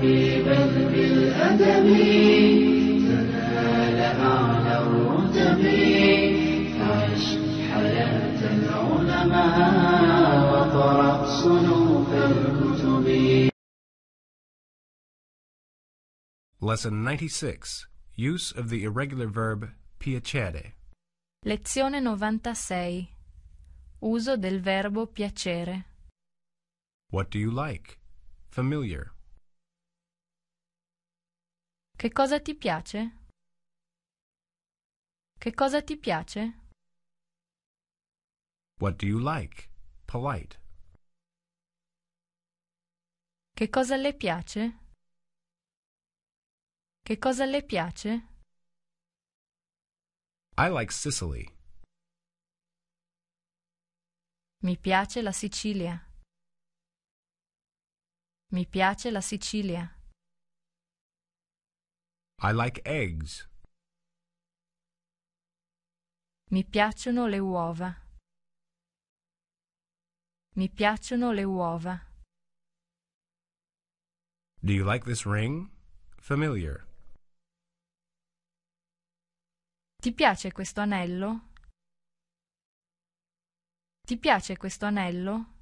حبيبا بالأدب تنال أعلى الرتب فعش حياة العلماء وقرأ صنوف الكتب Lesson 96 Use of the irregular verb piacere. Lezione 96. Uso del verbo piacere. What do you like? Familiar. Che cosa ti piace? Che cosa ti piace? What do you like? Polite. Che cosa le piace? Che cosa le piace? I like Sicily. Mi piace la Sicilia. Mi piace la Sicilia. I like eggs. Mi piacciono le uova. Mi piacciono le uova. Do you like this ring? Familiar. Ti piace questo anello? Ti piace questo anello?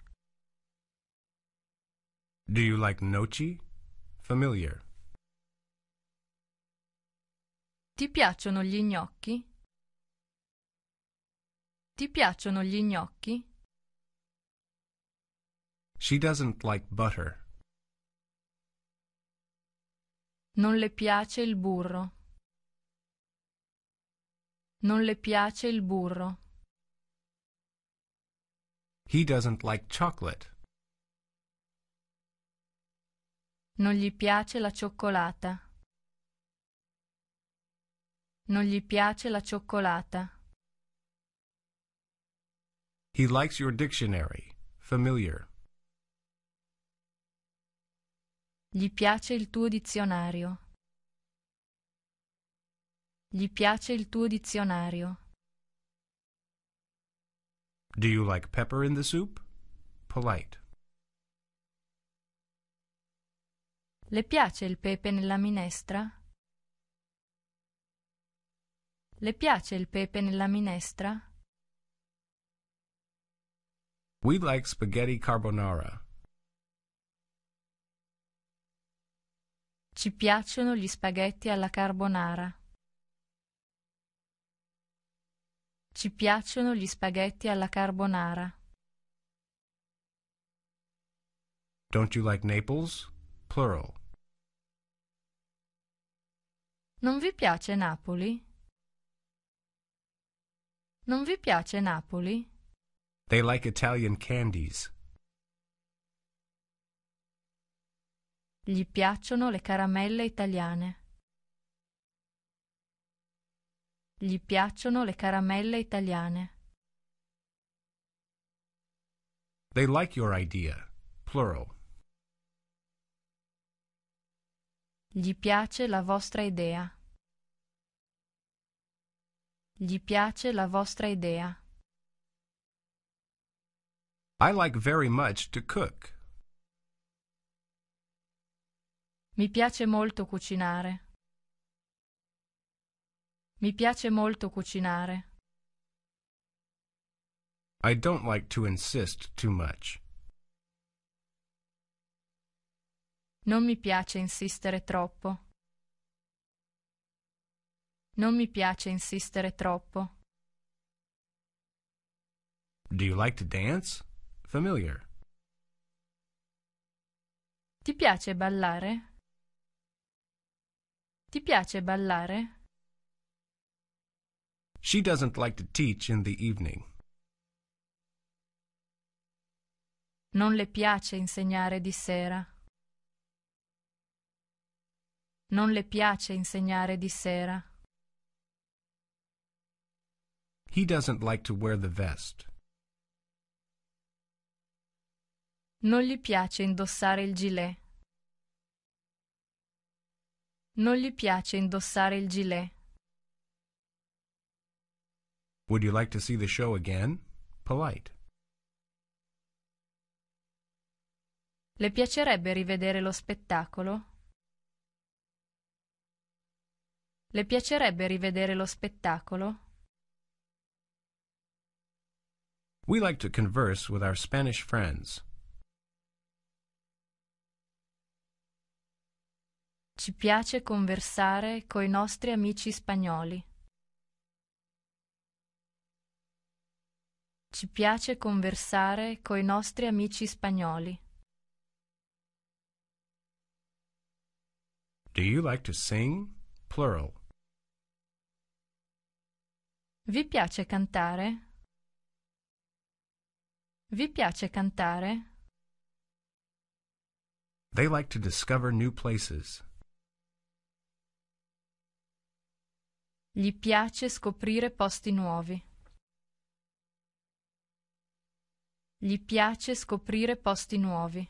Do you like noci? Familiar. Ti piacciono gli gnocchi? Ti piacciono gli gnocchi? She doesn't like butter. Non le piace il burro. Non le piace il burro. He doesn't like chocolate. Non gli piace la cioccolata. Non gli piace la cioccolata. He likes your dictionary. Familiar. Gli piace il tuo dizionario. Gli piace il tuo dizionario. Do you like pepper in the soup? Polite. Le piace il pepe nella minestra? Le piace il pepe nella minestra? We like spaghetti carbonara. Ci piacciono gli spaghetti alla carbonara. Ci piacciono gli spaghetti alla carbonara. Don't you like Naples? Plural. Non vi piace Napoli? Non vi piace Napoli? They like Italian candies. Gli piacciono le caramelle italiane. Gli piacciono le caramelle italiane. They like your idea. Plural. Gli piace la vostra idea. Gli piace la vostra idea. I like very much to cook. Mi piace molto cucinare. Mi piace molto cucinare. I don't like to insist too much. Non mi piace insistere troppo. Non mi piace insistere troppo. Do you like to dance? Familiar. Ti piace ballare? Ti piace ballare? She doesn't like to teach in the evening. Non le piace insegnare di sera. Non le piace insegnare di sera. He doesn't like to wear the vest. Non gli piace indossare il gilet. Non gli piace indossare il gilet. Would you like to see the show again? Polite. Le piacerebbe rivedere lo spettacolo? Le piacerebbe rivedere lo spettacolo? We like to converse with our Spanish friends. Ci piace conversare coi nostri amici spagnoli. Ci piace conversare coi nostri amici spagnoli. Do you like to sing? Plural. Vi piace cantare? Vi piace cantare? They like to discover new places. Gli piace scoprire posti nuovi. Gli piace scoprire posti nuovi.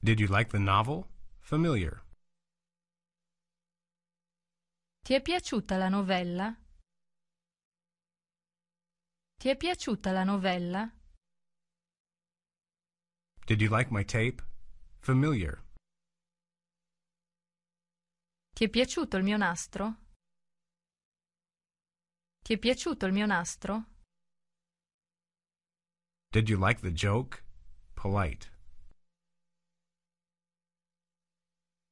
Did you like the novel? Familiar. Ti è piaciuta la novella? Ti è piaciuta la novella? Did you like my tape? Familiar. Ti è piaciuto il mio nastro? Ti è piaciuto il mio nastro? Did you like the joke? Polite.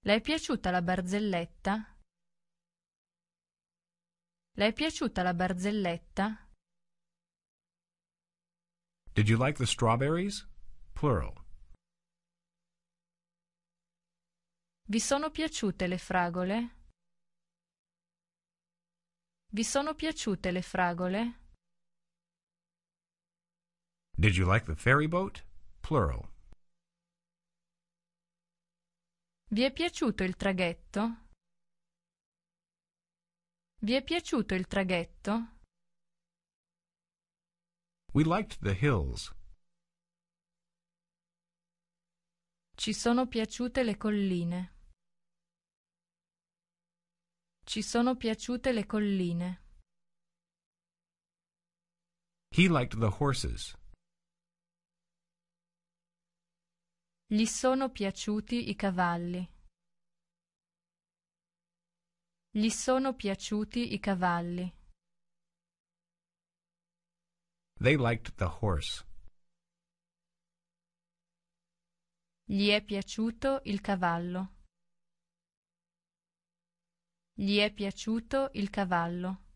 Le è piaciuta la barzelletta? Le è piaciuta la barzelletta? Did you like the strawberries? Plural. Vi sono piaciute le fragole? Vi sono piaciute le fragole? Did you like the ferry boat? Plural. Vi è piaciuto il traghetto? Vi è piaciuto il traghetto? We liked the hills. Ci sono piaciute le colline. Ci sono piaciute le colline. He liked the horses. Gli sono piaciuti i cavalli. Gli sono piaciuti i cavalli. They liked the horse. Gli è piaciuto il cavallo. Gli è piaciuto il cavallo.